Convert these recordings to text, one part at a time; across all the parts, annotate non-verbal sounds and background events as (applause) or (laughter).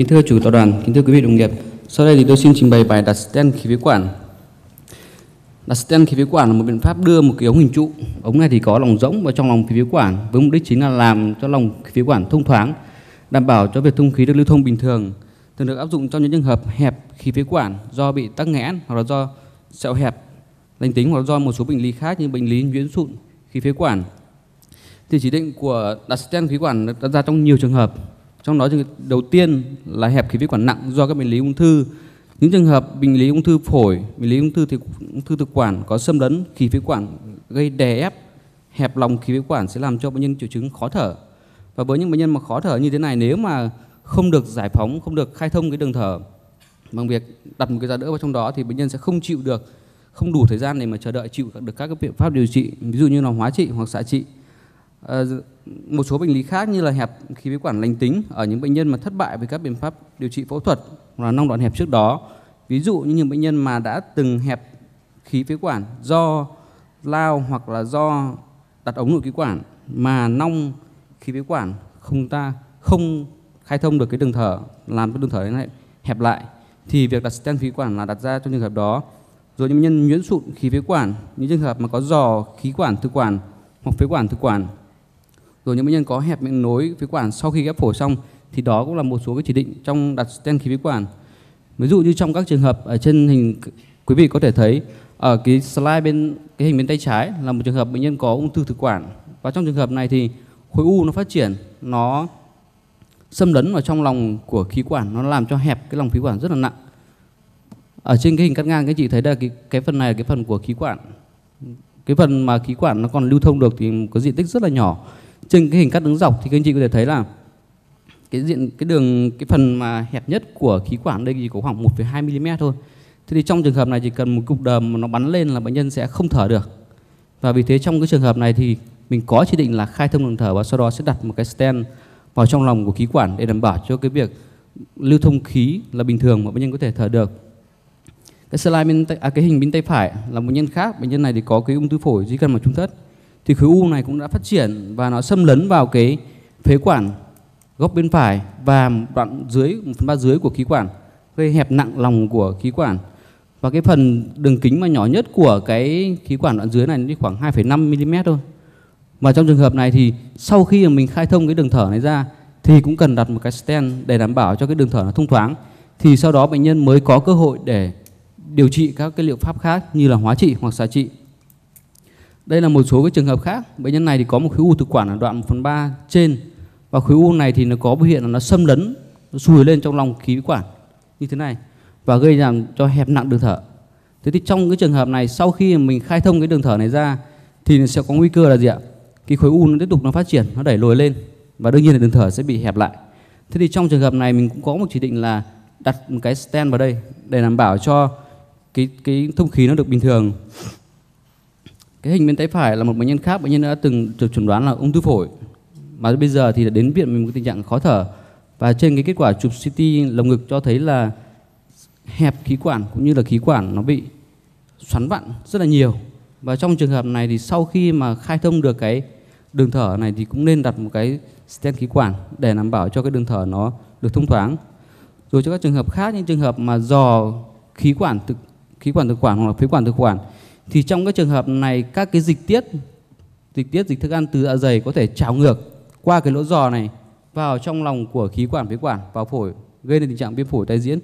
Kính thưa chủ tọa đoàn, kính thưa quý vị đồng nghiệp, sau đây thì tôi xin trình bày bài đặt stent khí phế quản. Đặt stent khí phế quản là một biện pháp đưa một cái ống hình trụ. Ống này thì có lòng rỗng vào trong lòng khí phế quản với mục đích chính là làm cho lòng khí phế quản thông thoáng, đảm bảo cho việc thông khí được lưu thông bình thường. Thường được áp dụng trong những trường hợp hẹp khí phế quản do bị tắc nghẽn hoặc là do sẹo hẹp lành tính hoặc là do một số bệnh lý khác như bệnh lý nhuyễn sụn khí phế quản. Thì chỉ định của đặt stent khí quản đặt ra trong nhiều trường hợp trong đó đầu tiên là hẹp khí phế quản nặng do các bệnh lý ung thư. Những trường hợp bệnh lý ung thư phổi, bệnh lý ung thư thì ung thư thực quản có xâm lấn, khí phế quản gây đè ép, hẹp lòng khí phế quản sẽ làm cho bệnh nhân triệu chứng khó thở. Và với những bệnh nhân mà khó thở như thế này, nếu mà không được giải phóng, không được khai thông cái đường thở bằng việc đặt một cái giá đỡ vào trong đó thì bệnh nhân sẽ không chịu được, không đủ thời gian để mà chờ đợi, chịu được các cái biện pháp điều trị, ví dụ như là hóa trị hoặc xạ trị à, một số bệnh lý khác như là hẹp khí phế quản lành tính ở những bệnh nhân mà thất bại với các biện pháp điều trị phẫu thuật hoặc là nong đoạn hẹp trước đó. Ví dụ như những bệnh nhân mà đã từng hẹp khí phế quản do lao hoặc là do đặt ống nội khí quản mà nong khí phế quản không ta không khai thông được cái đường thở làm cái đường thở này hẹp lại thì việc đặt stent khí quản là đặt ra trong trường hợp đó. Rồi những bệnh nhân nhuyễn sụn khí phế quản những trường hợp mà có giò khí quản thực quản hoặc phế quản thực quản rồi những bệnh nhân có hẹp miệng nối phế quản sau khi ghép phổi xong, thì đó cũng là một số cái chỉ định trong đặt stent khí phế quản. Ví dụ như trong các trường hợp ở trên hình quý vị có thể thấy ở cái slide bên, cái hình bên tay trái là một trường hợp bệnh nhân có ung thư thực quản. Và trong trường hợp này thì khối u nó phát triển, nó xâm lấn vào trong lòng của khí quản, nó làm cho hẹp cái lòng khí quản rất là nặng. Ở trên cái hình cắt ngang, các chị thấy là cái cái phần này là cái phần của khí quản. Cái phần mà khí quản nó còn lưu thông được thì có diện tích rất là nhỏ trên cái hình cắt đứng dọc thì các anh chị có thể thấy là cái diện cái đường cái phần mà hẹp nhất của khí quản đây chỉ có khoảng 1,2 mm thôi. Thế thì trong trường hợp này chỉ cần một cục đờm mà nó bắn lên là bệnh nhân sẽ không thở được. Và vì thế trong cái trường hợp này thì mình có chỉ định là khai thông đường thở và sau đó sẽ đặt một cái stent vào trong lòng của khí quản để đảm bảo cho cái việc lưu thông khí là bình thường mà bệnh nhân có thể thở được. Cái slide bên tay, à, cái hình bên tay phải là một nhân khác, bệnh nhân này thì có cái ung thư phổi di căn mà trung thất thì khối u này cũng đã phát triển và nó xâm lấn vào cái phế quản góc bên phải và đoạn dưới một phần ba dưới của khí quản gây hẹp nặng lòng của khí quản. Và cái phần đường kính mà nhỏ nhất của cái khí quản đoạn dưới này khoảng 2,5 mm thôi. Và trong trường hợp này thì sau khi mà mình khai thông cái đường thở này ra thì cũng cần đặt một cái stent để đảm bảo cho cái đường thở nó thông thoáng. Thì sau đó bệnh nhân mới có cơ hội để điều trị các cái liệu pháp khác như là hóa trị hoặc xạ trị đây là một số cái trường hợp khác. Bệnh nhân này thì có một khối u thực quản ở đoạn 1 phần 3 trên và khối u này thì nó có biểu hiện là nó xâm lấn, nó sùi lên trong lòng khí quản như thế này và gây làm cho hẹp nặng đường thở. Thế thì trong cái trường hợp này sau khi mình khai thông cái đường thở này ra thì nó sẽ có nguy cơ là gì ạ? Cái khối u nó tiếp tục nó phát triển, nó đẩy lùi lên và đương nhiên là đường thở sẽ bị hẹp lại. Thế thì trong trường hợp này mình cũng có một chỉ định là đặt một cái stent vào đây để đảm bảo cho cái cái thông khí nó được bình thường cái hình bên tay phải là một bệnh nhân khác, bệnh nhân đã từng được chuẩn đoán là ung thư phổi. Mà bây giờ thì đến viện mình có tình trạng khó thở. Và trên cái kết quả chụp CT lồng ngực cho thấy là hẹp khí quản cũng như là khí quản nó bị xoắn vặn rất là nhiều. Và trong trường hợp này thì sau khi mà khai thông được cái đường thở này thì cũng nên đặt một cái stent khí quản để đảm bảo cho cái đường thở nó được thông thoáng. Rồi cho các trường hợp khác, những trường hợp mà dò khí quản thực, khí quản thực quản hoặc là phế quản thực quản thì trong các trường hợp này, các cái dịch tiết dịch tiết, dịch thức ăn từ dạ dày có thể trào ngược qua cái lỗ giò này vào trong lòng của khí quản phế quản, vào phổi, gây nên tình trạng viêm phổi tái diễn.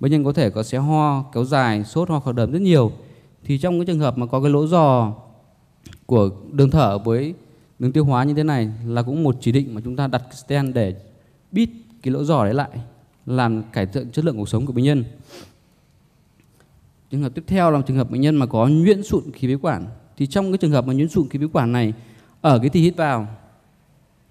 Bệnh nhân có thể có sẽ ho, kéo dài, sốt ho khó đờm rất nhiều. Thì trong cái trường hợp mà có cái lỗ giò của đường thở với đường tiêu hóa như thế này là cũng một chỉ định mà chúng ta đặt stent để bít cái lỗ giò đấy lại, làm cải thiện chất lượng cuộc sống của bệnh nhân. Trường hợp tiếp theo là trường hợp bệnh nhân mà có nhuyễn sụn khí phế quản. Thì trong cái trường hợp mà nhuyễn sụn khí phế quản này, ở cái thì hít vào,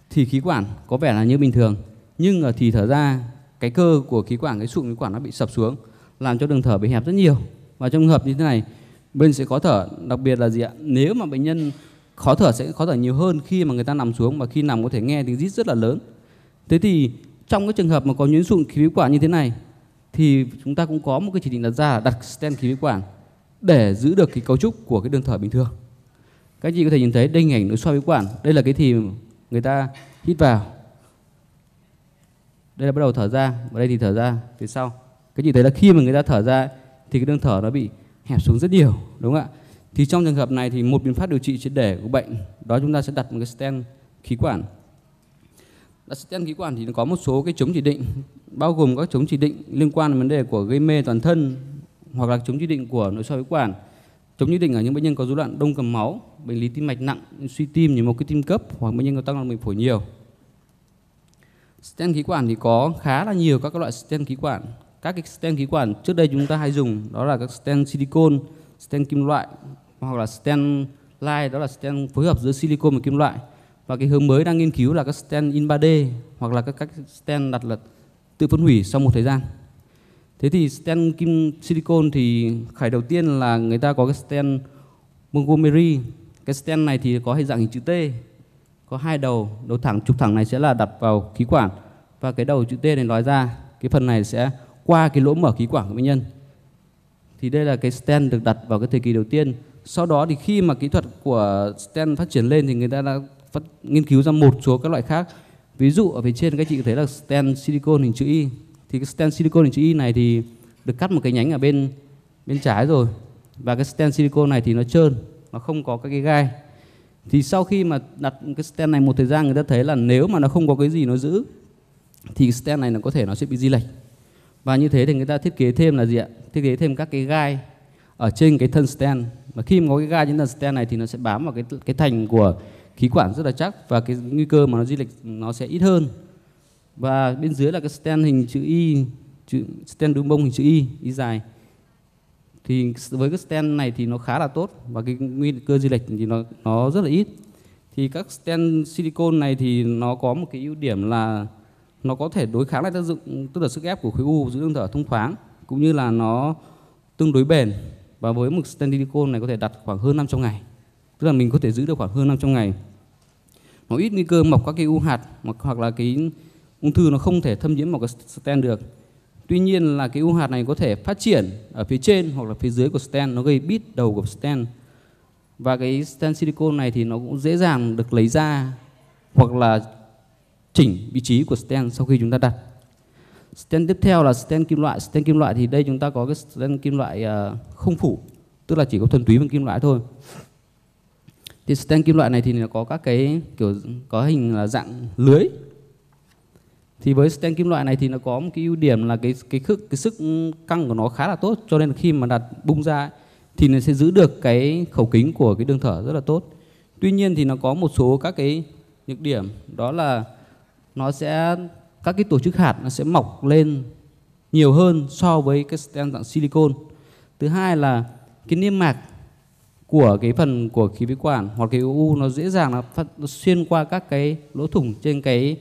thì khí quản có vẻ là như bình thường. Nhưng ở thì thở ra, cái cơ của khí quản, cái sụn khí quản nó bị sập xuống, làm cho đường thở bị hẹp rất nhiều. Và trong trường hợp như thế này bệnh sẽ khó thở. Đặc biệt là gì ạ? Nếu mà bệnh nhân khó thở sẽ khó thở nhiều hơn khi mà người ta nằm xuống và khi nằm có thể nghe tiếng rít rất là lớn. Thế thì trong cái trường hợp mà có nhuyễn sụn khí quản như thế này thì chúng ta cũng có một cái chỉ định đặt ra đặt stent khí phế quản để giữ được cái cấu trúc của cái đường thở bình thường. Các chị có thể nhìn thấy đây hình ảnh nội soi phế quản, đây là cái thì người ta hít vào. đây là bắt đầu thở ra và đây thì thở ra phía sau các chị thấy là khi mà người ta thở ra thì cái đường thở nó bị hẹp xuống rất nhiều đúng không ạ thì trong trường hợp này thì một biện pháp điều trị triệt để của bệnh đó chúng ta sẽ đặt một cái stent khí quản stent khí quản thì nó có một số cái chống chỉ định, bao gồm các chống chỉ định liên quan đến vấn đề của gây mê toàn thân hoặc là chống chỉ định của nội soi khí quản. Chống chỉ định ở những bệnh nhân có rối loạn đông cầm máu, bệnh lý tim mạch nặng, suy tim như một cái tim cấp hoặc bệnh nhân có tăng động mạch phổi nhiều. Stent khí quản thì có khá là nhiều các loại stent khí quản các cái stent khí quản trước đây chúng ta hay dùng đó là các stent silicon stent kim loại hoặc là stent line đó là stent phối hợp giữa silicon và kim loại và cái hướng mới đang nghiên cứu là các stent in 3D hoặc là các các stent đặt là tự phân hủy sau một thời gian. Thế thì stent kim silicon thì khải đầu tiên là người ta có cái stent Montgomery. Cái stent này thì có hình dạng hình chữ T, có hai đầu đầu thẳng, trục thẳng này sẽ là đặt vào khí quản. Và cái đầu chữ T này nói ra, cái phần này sẽ qua cái lỗ mở khí quản của bệnh nhân. Thì đây là cái stent được đặt vào cái thời kỳ đầu tiên. Sau đó thì khi mà kỹ thuật của stent phát triển lên thì người ta đã phát, nghiên cứu ra một số các loại khác. Ví dụ ở phía trên các chị thấy là stent silicon hình chữ Y. Thì cái stent silicon hình chữ Y này thì được cắt một cái nhánh ở bên bên trái rồi. Và cái stent silicon này thì nó trơn nó không có các cái gai. Thì sau khi mà đặt cái stent này một thời gian người ta thấy là nếu mà nó không có cái gì nó giữ thì stent này nó có thể nó sẽ bị di lệch. Và như thế thì người ta thiết kế thêm là gì ạ? Thiết kế thêm các cái gai ở trên cái thân stent. Và khi mà có cái gai trên thân stent này thì nó sẽ bám vào cái cái thành của khí quản rất là chắc và cái nguy cơ mà nó di lệch nó sẽ ít hơn. Và bên dưới là cái stent hình chữ Y, chữ, stent đuôi bông hình chữ Y y dài. Thì với cái stent này thì nó khá là tốt và cái nguy cơ di lệch thì nó nó rất là ít. Thì các stent silicon này thì nó có một cái ưu điểm là nó có thể đối kháng lại tác dụng, tức là sức ép của khối u giữ đường thở thông thoáng cũng như là nó tương đối bền. Và với một stent silicon này có thể đặt khoảng hơn 500 ngày tức là mình có thể giữ được khoảng hơn 500 ngày. Nó ít nguy cơ mọc các cái u hạt hoặc là cái ung thư nó không thể thâm nhiễm vào cái stent được. Tuy nhiên là cái u hạt này có thể phát triển ở phía trên hoặc là phía dưới của stent, nó gây bít đầu của stent. Và cái stent silicon này thì nó cũng dễ dàng được lấy ra hoặc là chỉnh vị trí của stent sau khi chúng ta đặt. Stent tiếp theo là stent kim loại. Stent kim loại thì đây chúng ta có cái stent kim loại à, không phủ, tức là chỉ có thuần túy bằng kim loại thôi thì stent kim loại này thì nó có các cái kiểu có hình là dạng lưới. Thì với stent kim loại này thì nó có một cái ưu điểm là cái cái sức cái sức căng của nó khá là tốt. Cho nên khi mà đặt bung ra thì nó sẽ giữ được cái khẩu kính của cái đường thở rất là tốt. Tuy nhiên thì nó có một số các cái nhược điểm, đó là nó sẽ, các cái tổ chức hạt nó sẽ mọc lên nhiều hơn so với cái stent dạng silicon thứ hai là cái niêm mạc của cái phần của khí phế quản hoặc cái u nó dễ dàng nó, phát, nó xuyên qua các cái lỗ thủng trên cái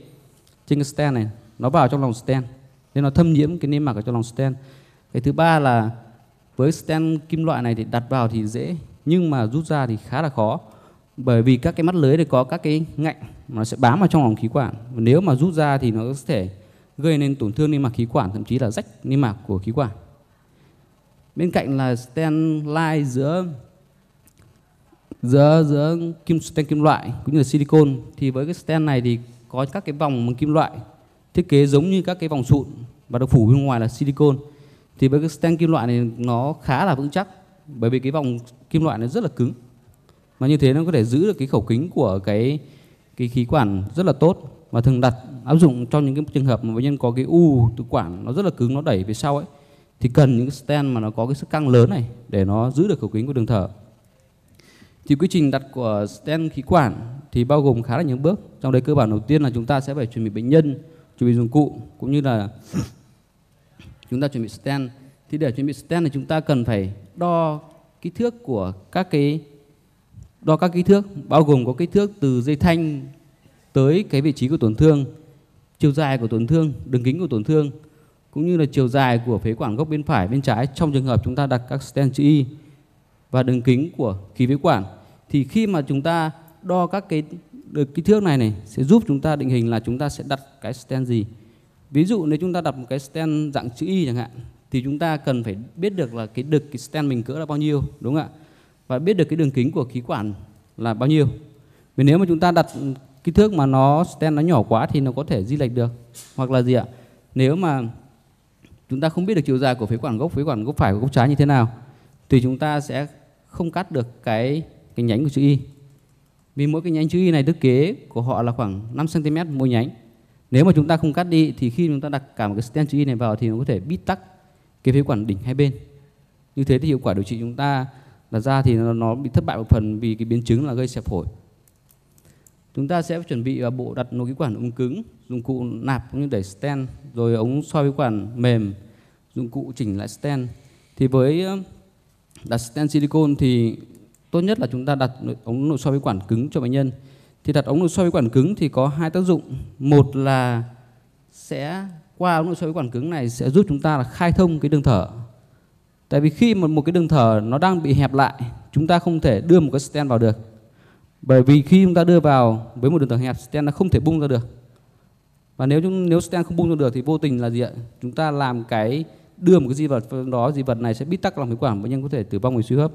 trên cái stent này. Nó vào trong lòng stent. Nên nó thâm nhiễm cái niêm mạc ở trong lòng stent. Cái thứ ba là với stent kim loại này thì đặt vào thì dễ nhưng mà rút ra thì khá là khó. Bởi vì các cái mắt lưới thì có các cái ngạnh mà nó sẽ bám vào trong lòng khí quản. Và nếu mà rút ra thì nó có thể gây nên tổn thương niêm mạc khí quản thậm chí là rách niêm mạc của khí quản. Bên cạnh là stent line giữa giữa giữa kim, stent kim loại cũng như là silicon thì với cái stent này thì có các cái vòng bằng kim loại thiết kế giống như các cái vòng sụn và được phủ bên ngoài là silicon thì với cái stent kim loại này nó khá là vững chắc, bởi vì cái vòng kim loại nó rất là cứng. Mà như thế nó có thể giữ được cái khẩu kính của cái cái khí quản rất là tốt và thường đặt, áp dụng trong những cái trường hợp mà bệnh nhân có cái u thực quản nó rất là cứng, nó đẩy về sau ấy, thì cần những cái stent mà nó có cái sức căng lớn này để nó giữ được khẩu kính của đường thở thì quy trình đặt của stent khí quản thì bao gồm khá là nhiều bước. Trong đấy cơ bản đầu tiên là chúng ta sẽ phải chuẩn bị bệnh nhân, chuẩn bị dụng cụ, cũng như là (coughs) chúng ta chuẩn bị stent. Thì để chuẩn bị stent thì chúng ta cần phải đo kích thước của các cái, đo các kích thước, bao gồm có kích thước từ dây thanh tới cái vị trí của tổn thương, chiều dài của tổn thương, đường kính của tổn thương, cũng như là chiều dài của phế quản gốc bên phải, bên trái. Trong trường hợp chúng ta đặt các stent chữ Y và đường kính của khí phế quản. Thì khi mà chúng ta đo các cái được kích thước này này sẽ giúp chúng ta định hình là chúng ta sẽ đặt cái stent gì. Ví dụ nếu chúng ta đặt một cái stent dạng chữ Y chẳng hạn, thì chúng ta cần phải biết được là cái đực cái stent mình cỡ là bao nhiêu, đúng không ạ? Và biết được cái đường kính của khí quản là bao nhiêu. Vì nếu mà chúng ta đặt kích thước mà nó stent nó nhỏ quá thì nó có thể di lệch được. Hoặc là gì ạ? Nếu mà chúng ta không biết được chiều dài của phế quản gốc, phế quản gốc phải và gốc trái như thế nào thì chúng ta sẽ không cắt được cái cái nhánh của chữ y. Vì mỗi cái nhánh chữ y này thiết kế của họ là khoảng 5 cm mỗi nhánh. Nếu mà chúng ta không cắt đi thì khi chúng ta đặt cả một cái stent chữ y này vào thì nó có thể bít tắc cái phế quản đỉnh hai bên. Như thế thì hiệu quả điều trị chúng ta đặt ra thì nó, nó bị thất bại một phần vì cái biến chứng là gây xẹp phổi. Chúng ta sẽ chuẩn bị bộ đặt nội khí quản ống cứng dụng cụ nạp cũng như đẩy stent rồi ống soi khí quản mềm dụng cụ chỉnh lại stent. Thì với đặt stent silicone thì tốt nhất là chúng ta đặt ống nội soi với quản cứng cho bệnh nhân. Thì đặt ống nội soi với quản cứng thì có hai tác dụng. Một là sẽ, qua ống nội soi với quản cứng này sẽ giúp chúng ta là khai thông cái đường thở. Tại vì khi mà một cái đường thở nó đang bị hẹp lại, chúng ta không thể đưa một cái stent vào được. Bởi vì khi chúng ta đưa vào với một đường thở hẹp, stent nó không thể bung ra được. Và nếu chúng nếu stent không bung ra được thì vô tình là gì ạ? Chúng ta làm cái đưa một cái di vật, đó, di vật này sẽ bít tắc lòng phế quản, bệnh nhân có thể tử vong vì suy hấp.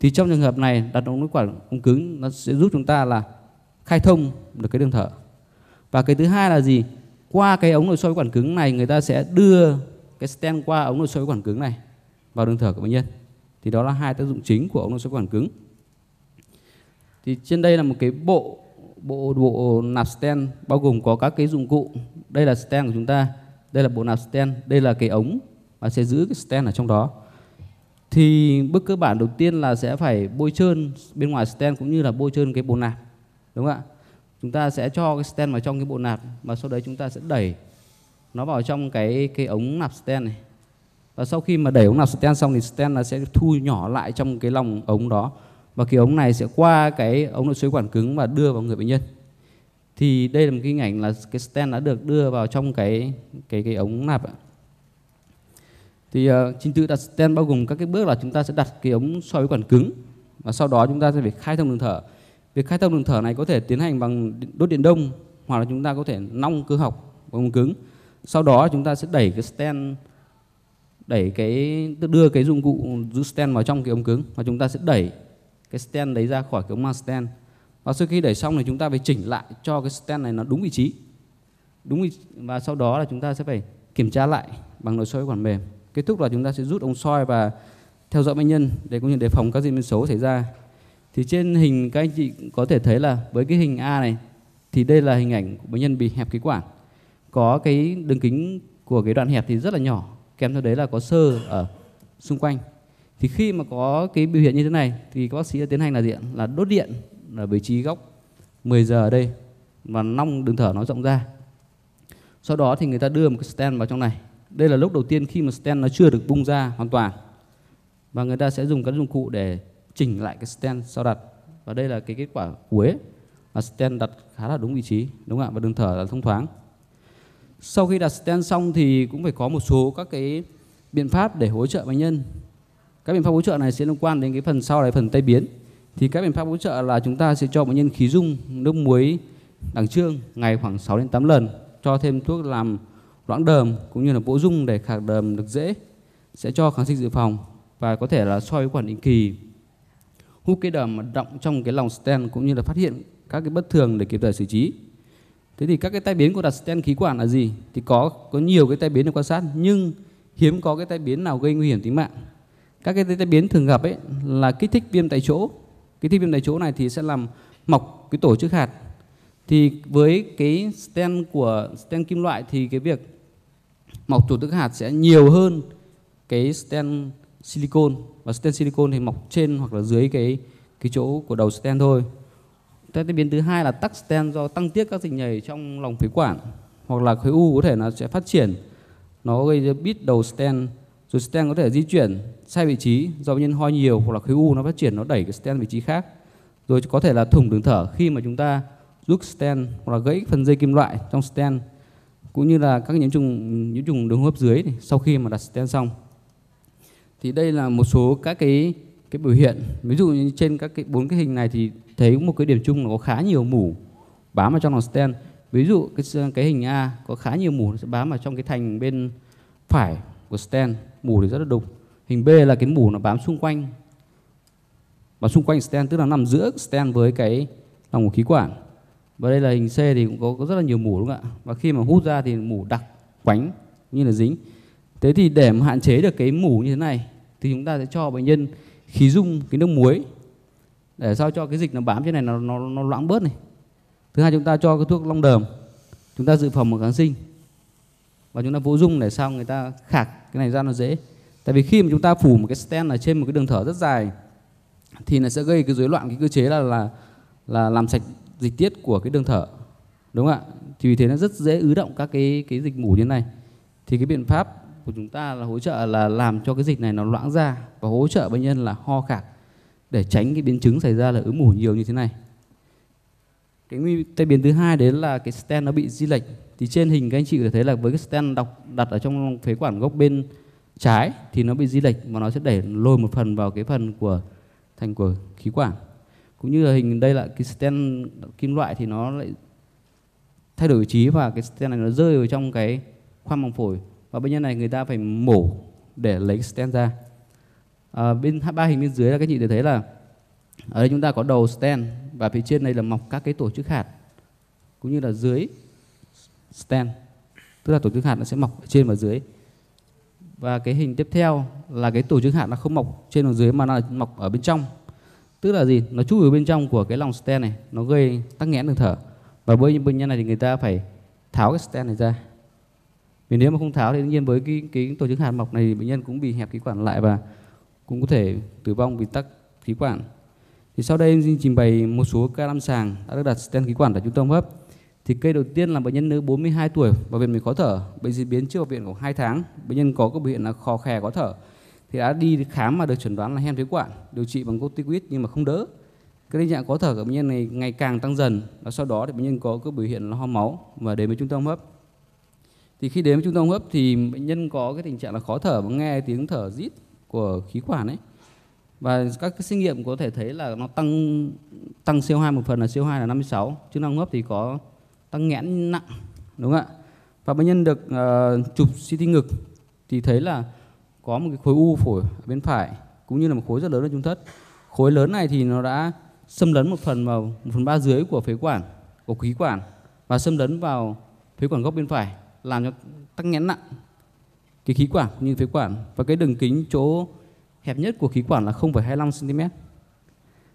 Thì trong trường hợp này, đặt ống phế quản ống cứng, nó sẽ giúp chúng ta là khai thông được cái đường thở. Và cái thứ hai là gì? Qua cái ống nội soi quản cứng này, người ta sẽ đưa cái stent qua ống nội soi quản cứng này vào đường thở của bệnh nhân. Thì đó là hai tác dụng chính của ống nội soi quản cứng. Thì trên đây là một cái bộ bộ bộ nạp stent, bao gồm có các cái dụng cụ. Đây là stent của chúng ta, đây là bộ nạp stent, đây là cái ống và sẽ giữ cái stent ở trong đó. Thì bước cơ bản đầu tiên là sẽ phải bôi trơn bên ngoài stent cũng như là bôi trơn cái bộ nạp đúng không ạ? Chúng ta sẽ cho cái stent vào trong cái bộ nạp và sau đấy chúng ta sẽ đẩy nó vào trong cái cái ống nạp stent này. Và sau khi mà đẩy ống nạp stent xong thì stent nó sẽ thu nhỏ lại trong cái lòng ống đó. Và cái ống này sẽ qua cái ống nội suối quản cứng và đưa vào người bệnh nhân. Thì đây là một cái hình ảnh là cái stent đã được đưa vào trong cái cái cái ống nạp ạ thì ờ, uh, trình tự đặt stent bao gồm các cái bước là chúng ta sẽ đặt cái ống soi với quản cứng và sau đó chúng ta sẽ phải khai thông đường thở. Việc khai thông đường thở này có thể tiến hành bằng đốt điện đông hoặc là chúng ta có thể nong cơ học bằng ống cứng. Sau đó chúng ta sẽ đẩy cái stent đẩy cái đưa cái dụng cụ giữ stent vào trong cái ống cứng và chúng ta sẽ đẩy cái stent đấy ra khỏi cái ống mang stent và sau khi đẩy xong thì chúng ta phải chỉnh lại cho cái stent này nó đúng vị trí. Đúng vị và sau đó là chúng ta sẽ phải kiểm tra lại bằng nội soi quản mềm kết thúc là chúng ta sẽ rút ống soi và theo dõi bệnh nhân để cũng như đề phòng các diễn biến xấu xảy ra. Thì trên hình các anh chị có thể thấy là với cái hình A này, thì đây là hình ảnh của bệnh nhân bị hẹp khí quản. Có cái đường kính của cái đoạn hẹp thì rất là nhỏ, kèm theo đấy là có sơ ở xung quanh. Thì khi mà có cái biểu hiện như thế này thì các bác sĩ đã tiến hành là điện là đốt điện ở vị trí góc 10 giờ ở đây và nong đường thở nó rộng ra. Sau đó thì người ta đưa một cái stent vào trong này đây là lúc đầu tiên khi mà stent nó chưa được bung ra hoàn toàn. Và người ta sẽ dùng các dụng cụ để chỉnh lại cái stent sau đặt. Và đây là cái kết quả cuối là stent đặt khá là đúng vị trí, đúng không ạ? Và đường thở là thông thoáng. Sau khi đặt stent xong thì cũng phải có một số các cái biện pháp để hỗ trợ bệnh nhân. Các biện pháp hỗ trợ này sẽ liên quan đến cái phần sau này phần tay biến. Thì các biện pháp hỗ trợ là chúng ta sẽ cho bệnh nhân khí dung nước muối đằng trương ngày khoảng 6 đến 8 lần, cho thêm thuốc làm loãng đờm cũng như là bổ dung để khạc đờm được dễ, sẽ cho kháng sinh dự phòng và có thể là soi quản định kỳ. Hút cái đờm động trong cái lòng stent cũng như là phát hiện các cái bất thường để kịp thời xử trí. Thế thì các cái tai biến của đặt stent khí quản là gì? Thì có có nhiều cái tai biến được quan sát, nhưng hiếm có cái tai biến nào gây nguy hiểm tính mạng. Các cái tai biến thường gặp ấy là kích thích viêm tại chỗ. Kích thích viêm tại chỗ này thì sẽ làm mọc cái tổ chức hạt. Thì với cái stent của stent kim loại thì cái việc mọc tổ chức hạt sẽ nhiều hơn cái stent silicon và stent silicon thì mọc trên hoặc là dưới cái cái chỗ của đầu stent thôi. Tai biến thứ hai là tắc stent do tăng tiết các dịch nhầy trong lòng phế quản, hoặc là khối u có thể nó sẽ phát triển. Nó gây ra bít đầu stent, rồi stent có thể di chuyển sai vị trí, do bệnh nhân ho nhiều hoặc là khối u nó phát triển, nó đẩy cái stent vị trí khác. Rồi có thể là thủng đường thở khi mà chúng ta rút stent hoặc là gãy phần dây kim loại trong stent cũng như là các nhiễm trùng nhiễm trùng đường hô hấp dưới này, sau khi mà đặt stent xong. Thì đây là một số các cái cái biểu hiện. Ví dụ như trên các cái bốn cái hình này thì thấy một cái điểm chung là có khá nhiều mủ bám vào trong lòng stent. Ví dụ cái cái hình A có khá nhiều mủ sẽ bám vào trong cái thành bên phải của stent. Mủ thì rất là đục. Hình B là cái mủ nó bám xung quanh và xung quanh stent tức là nằm giữa stent với cái lòng của khí quản và đây là hình C thì cũng có, có rất là nhiều mủ đúng không ạ? Và khi mà hút ra thì mủ đặc quánh như là dính. Thế thì để mà hạn chế được cái mủ như thế này thì chúng ta sẽ cho bệnh nhân khí dung cái nước muối. Để sao cho cái dịch nó bám trên này nó nó nó loãng bớt này. Thứ hai chúng ta cho cái thuốc long đờm. Chúng ta dự phòng một kháng sinh. Và chúng ta vỗ dung để sao người ta khạc cái này ra nó dễ. Tại vì khi mà chúng ta phủ một cái stent ở trên một cái đường thở rất dài thì nó sẽ gây cái rối loạn cái cơ chế là là là làm sạch dịch tiết của cái đường thở, đúng không ạ? Thì vì thế nó rất dễ ứ động các cái cái dịch mủ như thế này. Thì cái biện pháp của chúng ta là hỗ trợ là làm cho cái dịch này nó loãng ra và hỗ trợ bệnh nhân là ho khạc để tránh cái biến chứng xảy ra là ứ mủ nhiều như thế này. Cái nguy tai biến thứ hai đến là cái stent nó bị di lệch. Thì trên hình các anh chị có thể thấy là với cái stent đọc, đặt ở trong phế quản gốc bên trái thì nó bị di lệch và nó sẽ đẩy lôi một phần vào cái phần của, thành của khí quản cũng như là hình đây là cái stent kim loại thì nó lại thay đổi vị trí và cái stent này nó rơi vào trong cái khoang màng phổi. Và bệnh nhân này người ta phải mổ để lấy cái stent ra. À, bên ba hình bên dưới là các chị thấy là ở đây chúng ta có đầu stent và phía trên đây là mọc các cái tổ chức hạt cũng như là dưới stent tức là tổ chức hạt nó sẽ mọc ở trên và dưới. Và cái hình tiếp theo là cái tổ chức hạt nó không mọc trên và dưới mà nó mọc ở bên trong tức là gì? Nó chui ở bên trong của cái lòng stent này, nó gây tắc nghẽn đường thở. Và với những bệnh nhân này thì người ta phải tháo cái stent này ra. Vì nếu mà không tháo thì đương nhiên với cái cái tổ chức hạt mọc này thì bệnh nhân cũng bị hẹp khí quản lại và cũng có thể tử vong vì tắc khí quản. Thì sau đây em xin trình bày một số ca lâm sàng đã được đặt stent khí quản tại trung tâm hấp. Thì cây đầu tiên là bệnh nhân nữ 42 tuổi, vào viện mình khó thở. Bệnh diễn biến chưa vào viện khoảng 2 tháng. Bệnh nhân có các biểu hiện là khò khè khó thở thì đã đi khám mà được chuẩn đoán là hen phế quản điều trị bằng corticoid nhưng mà không đỡ. Cái tình trạng khó thở của bệnh nhân này ngày càng tăng dần và sau đó thì bệnh nhân có các biểu hiện là ho máu và đến với trung tâm hấp. Thì khi đến với trung tâm hấp thì bệnh nhân có cái tình trạng là khó thở và nghe tiếng thở rít của khí quản ấy. Và các cái xét nghiệm có thể thấy là nó tăng tăng CO2 một phần là CO2 là 56 chức năng hấp thì có tăng nghẽn nặng đúng không ạ? Và bệnh nhân được uh, chụp CT ngực thì thấy là có một cái khối u phổi ở bên phải cũng như là một khối rất lớn ở trung thất. Khối lớn này thì nó đã xâm lấn một phần vào một phần ba dưới của phế quản của khí quản và xâm lấn vào phế quản gốc bên phải làm cho tắc nghẽn nặng cái khí quản như phế quản. Và cái đường kính chỗ hẹp nhất của khí quản là 0,25 cm.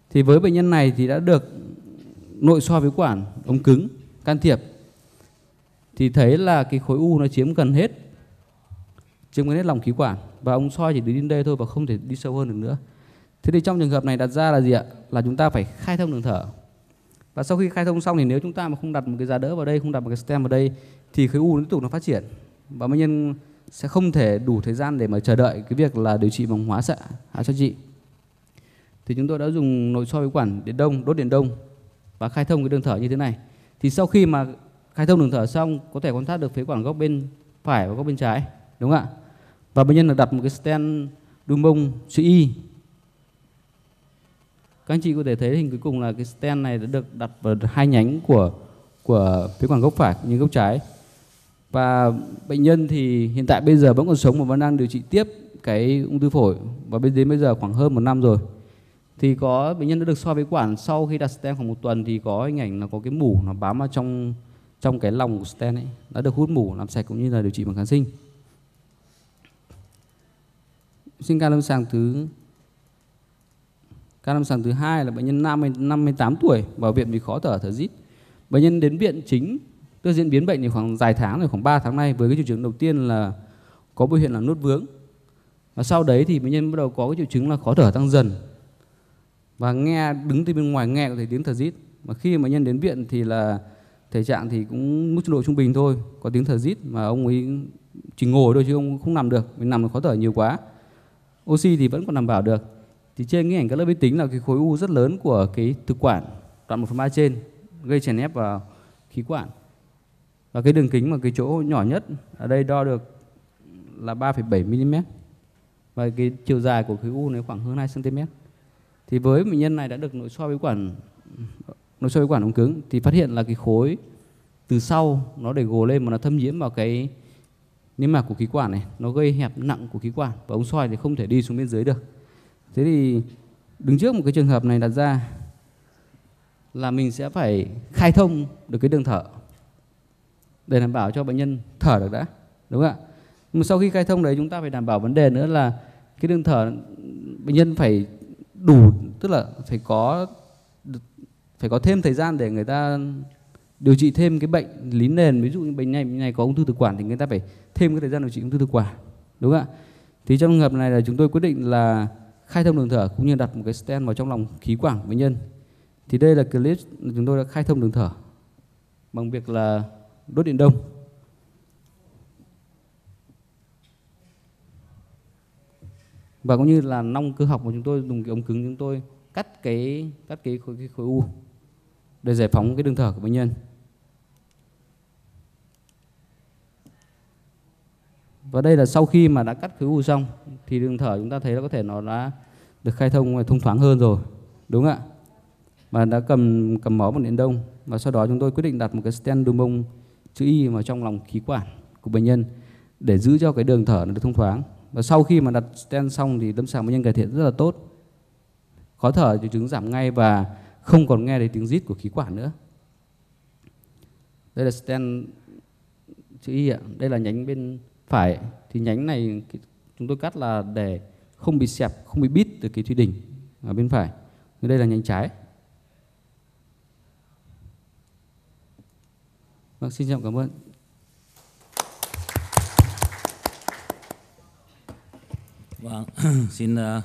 Thì với bệnh nhân này thì đã được nội soi phế quản ống cứng can thiệp. Thì thấy là cái khối u nó chiếm gần hết chiếm gần hết lòng khí quản và ông soi chỉ đến đây thôi và không thể đi sâu hơn được nữa. Thế thì trong trường hợp này đặt ra là gì ạ? Là chúng ta phải khai thông đường thở. Và sau khi khai thông xong thì nếu chúng ta mà không đặt một cái giá đỡ vào đây, không đặt một cái stem vào đây thì khối u nó tiếp tục nó phát triển và bệnh nhân sẽ không thể đủ thời gian để mà chờ đợi cái việc là điều trị bằng hóa xạ hạ cho trị thì chúng tôi đã dùng nội soi với quản điện đông đốt điện đông và khai thông cái đường thở như thế này thì sau khi mà khai thông đường thở xong có thể quan sát được phế quản góc bên phải và góc bên trái đúng không ạ và bệnh nhân được đặt một cái stent đun bông suy y. Các anh chị có thể thấy hình cuối cùng là cái stent này đã được đặt vào hai nhánh của của phế quản gốc phải như gốc trái. Và bệnh nhân thì hiện tại bây giờ vẫn còn sống và vẫn đang điều trị tiếp cái ung thư phổi. Và bên đến bây giờ khoảng hơn một năm rồi. Thì có, bệnh nhân đã được soi phế quản sau khi đặt stent khoảng một tuần thì có hình ảnh là có cái mủ nó bám vào trong trong cái lòng của stent ấy, đã được hút mủ, làm sạch cũng như là điều trị bằng kháng sinh sinh ca lâm sàng thứ ca lâm sàng thứ hai là bệnh nhân nam 58 tuổi vào viện vì khó thở thở rít bệnh nhân đến viện chính Tức diễn biến bệnh thì khoảng dài tháng rồi, khoảng 3 tháng nay với cái triệu chứng đầu tiên là có biểu hiện là nốt vướng. Và sau đấy thì bệnh nhân bắt đầu có cái triệu chứng là khó thở tăng dần. Và nghe đứng từ bên ngoài nghe có thể tiếng thở rít. Mà khi mà bệnh nhân đến viện thì là thể trạng thì cũng mức độ trung bình thôi, có tiếng thở rít mà ông ấy chỉ ngồi thôi chứ ông không nằm được, vì nằm là khó thở nhiều quá. Oxy thì vẫn còn đảm bảo được. Thì trên cái ảnh các lớp vi tính là cái khối u rất lớn của cái thực quản đoạn 1 phần 3 trên gây chèn ép vào khí quản và cái đường kính mà cái chỗ nhỏ nhất ở đây đo được là 3,7 mm và cái chiều dài của khối u này khoảng hơn 2 cm thì với bệnh nhân này đã được nội soi với quản nội soi với quản ống cứng thì phát hiện là cái khối từ sau nó để gồ lên mà nó thâm nhiễm vào cái niêm mạc của khí quản này, nó gây hẹp nặng của khí quản và ống soi thì không thể đi xuống bên dưới được. Thế thì đứng trước một cái trường hợp này đặt ra là mình sẽ phải khai thông được cái đường thở để đảm bảo cho bệnh nhân thở được đã, đúng không ạ? Nhưng mà sau khi khai thông đấy, chúng ta phải đảm bảo vấn đề nữa là cái đường thở bệnh nhân phải đủ, tức là phải có phải có thêm thời gian để người ta điều trị thêm cái bệnh lý nền ví dụ như bệnh này bệnh này có ung thư thực quản thì người ta phải thêm cái thời gian điều trị ung thư thực quản đúng không ạ? Thì trong trường hợp này là chúng tôi quyết định là khai thông đường thở cũng như đặt một cái stent vào trong lòng khí quản của bệnh nhân. Thì đây là clip chúng tôi đã khai thông đường thở bằng việc là đốt điện đông. Và cũng như là nong cơ học của chúng tôi dùng cái ống cứng chúng tôi cắt cái cắt cái khối, cái khối u để giải phóng cái đường thở của bệnh nhân. Và đây là sau khi mà đã cắt khối u xong, thì đường thở chúng ta thấy là có thể nó đã được khai thông và thông thoáng hơn rồi, đúng ạ? Và đã cầm cầm máu bằng điện đông. Và sau đó chúng tôi quyết định đặt một cái stent đường bông chữ Y vào trong lòng khí quản của bệnh nhân để giữ cho cái đường thở nó được thông thoáng. Và sau khi mà đặt stent xong thì lâm sàng bệnh nhân cải thiện rất là tốt. Khó thở triệu chứng giảm ngay và không còn nghe thấy tiếng rít của khí quản nữa. Đây là stent chữ Y ạ. Đây là nhánh bên phải thì nhánh này chúng tôi cắt là để không bị xẹp không bị bít từ cái thủy đỉnh ở bên phải. Đây là nhánh trái. Vâng xin trọng cảm ơn. Vâng, (clears throat) xin uh,